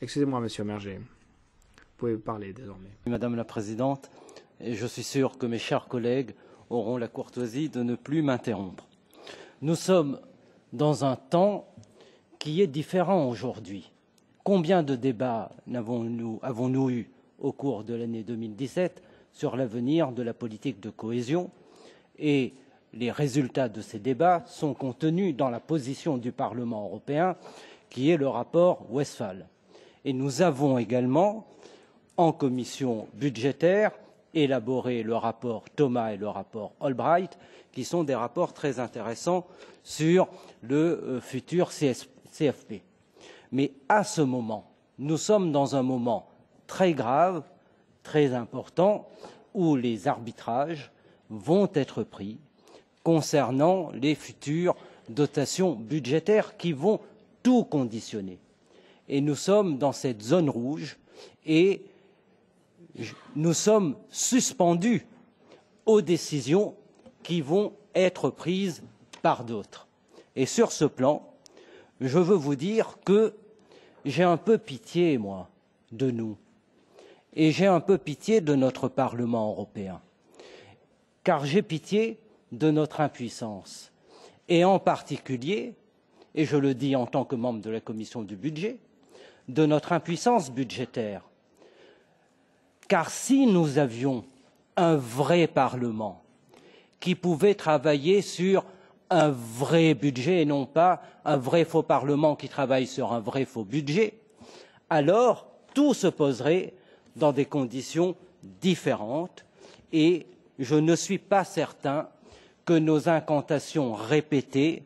Excusez-moi, Monsieur Merger. Vous pouvez parler désormais. Madame la Présidente, je suis sûr que mes chers collègues auront la courtoisie de ne plus m'interrompre. Nous sommes dans un temps qui est différent aujourd'hui. Combien de débats avons-nous avons eu au cours de l'année 2017 sur l'avenir de la politique de cohésion? Et les résultats de ces débats sont contenus dans la position du Parlement européen, qui est le rapport Westphal. Et nous avons également, en commission budgétaire, élaboré le rapport Thomas et le rapport Albright, qui sont des rapports très intéressants sur le euh, futur CFP. Mais à ce moment, nous sommes dans un moment très grave, très important, où les arbitrages vont être pris concernant les futures dotations budgétaires qui vont tout conditionner. Et nous sommes dans cette zone rouge et nous sommes suspendus aux décisions qui vont être prises par d'autres. Et sur ce plan, je veux vous dire que j'ai un peu pitié, moi, de nous, et j'ai un peu pitié de notre Parlement européen, car j'ai pitié de notre impuissance, et en particulier, et je le dis en tant que membre de la commission du budget, de notre impuissance budgétaire. Car si nous avions un vrai Parlement qui pouvait travailler sur un vrai budget et non pas un vrai faux Parlement qui travaille sur un vrai faux budget, alors tout se poserait dans des conditions différentes et je ne suis pas certain que nos incantations répétées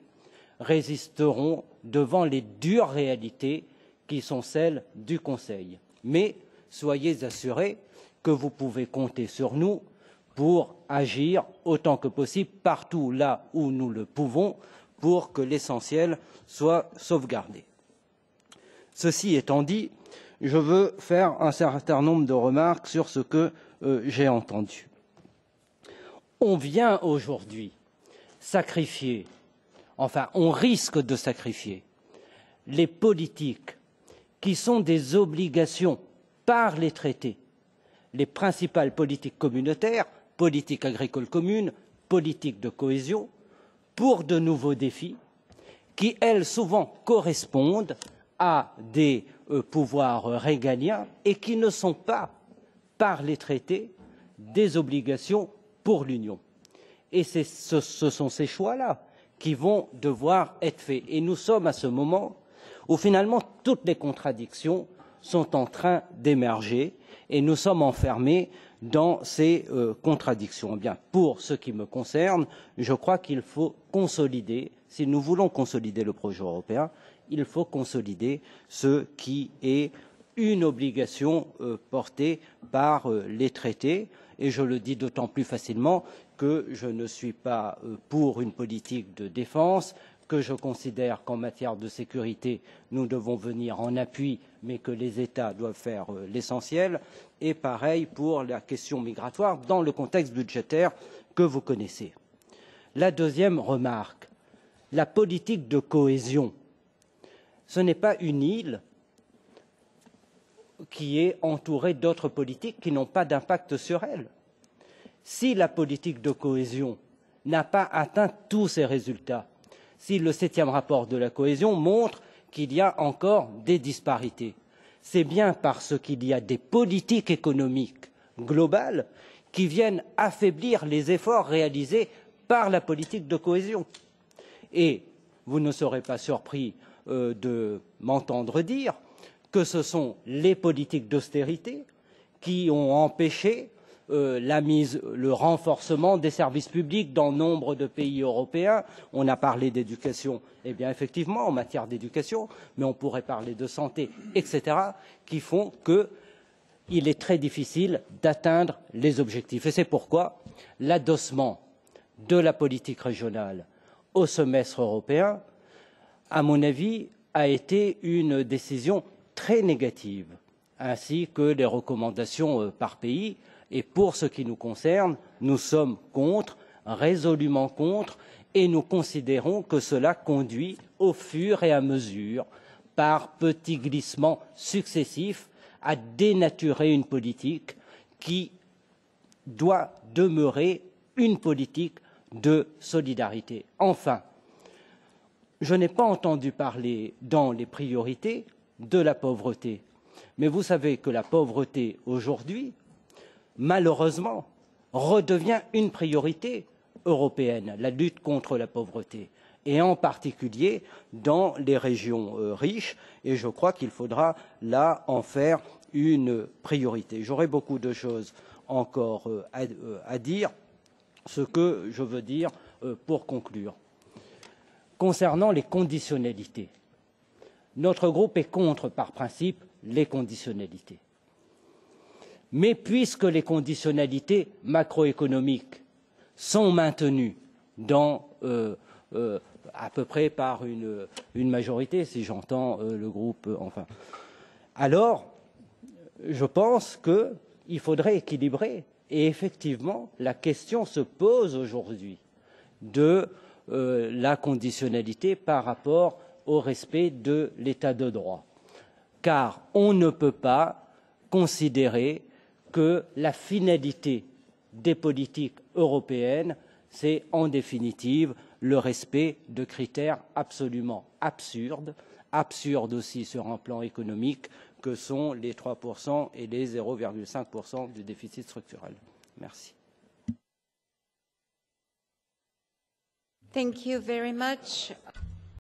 résisteront devant les dures réalités qui sont celles du Conseil. Mais soyez assurés que vous pouvez compter sur nous pour agir autant que possible partout là où nous le pouvons pour que l'essentiel soit sauvegardé. Ceci étant dit, je veux faire un certain nombre de remarques sur ce que euh, j'ai entendu on vient aujourd'hui sacrifier, enfin on risque de sacrifier les politiques qui sont des obligations par les traités, les principales politiques communautaires, politique agricole commune, politique de cohésion, pour de nouveaux défis qui, elles, souvent correspondent à des euh, pouvoirs régaliens et qui ne sont pas, par les traités, des obligations pour l'Union. Et ce, sont ces choix-là qui vont devoir être faits. Et nous sommes à ce moment où finalement toutes les contradictions sont en train d'émerger et nous sommes enfermés dans ces euh, contradictions. Eh pour ce qui me concerne, je crois qu'il faut consolider, si nous voulons consolider le projet européen, il faut consolider ce qui est une obligation euh, portée par euh, les traités et je le dis d'autant plus facilement que je ne suis pas euh, pour une politique de défense, que je considère qu'en matière de sécurité, nous devons venir en appui, mais que les États doivent faire euh, l'essentiel, et pareil pour la question migratoire dans le contexte budgétaire que vous connaissez. La deuxième remarque, la politique de cohésion, ce n'est pas une île qui est entourée d'autres politiques qui n'ont pas d'impact sur elle. Si la politique de cohésion n'a pas atteint tous ses résultats, si le septième rapport de la cohésion montre qu'il y a encore des disparités, c'est bien parce qu'il y a des politiques économiques globales qui viennent affaiblir les efforts réalisés par la politique de cohésion. Et vous ne serez pas surpris euh, de m'entendre dire que ce sont les politiques d'austérité qui ont empêché euh, la mise, le renforcement des services publics dans nombre de pays européens. On a parlé d'éducation, eh bien effectivement en matière d'éducation, mais on pourrait parler de santé, etc., qui font qu'il est très difficile d'atteindre les objectifs. Et c'est pourquoi l'adossement de la politique régionale au semestre européen, à mon avis, a été une décision très négative, ainsi que les recommandations euh, par pays. Et pour ce qui nous concerne, nous sommes contre, résolument contre, et nous considérons que cela conduit au fur et à mesure, par petits glissements successifs, à dénaturer une politique qui doit demeurer une politique de solidarité. Enfin, je n'ai pas entendu parler dans les priorités de la pauvreté. Mais vous savez que la pauvreté aujourd'hui, malheureusement, redevient une priorité européenne, la lutte contre la pauvreté, et en particulier dans les régions euh, riches, et je crois qu'il faudra là en faire une priorité. J'aurais beaucoup de choses encore euh, euh, à, dire. Ce que je veux dire pour conclure. Concernant les conditionnalités, notre groupe est contre, par principe, les conditionnalités. Mais puisque les conditionnalités macroéconomiques sont maintenues euh, euh, à peu près par une, majorité, si j'entends euh, le groupe, enfin, alors je pense qu'il faudrait équilibrer. Et effectivement, la question se pose aujourd'hui de la conditionnalité par rapport au respect de l'état de droit. Car on ne peut pas considérer que la finalité des politiques européennes, c'est en définitive le respect de critères absolument absurdes, absurdes aussi sur un plan économique, que sont les 3% et les 0,5% du déficit structurel. Merci.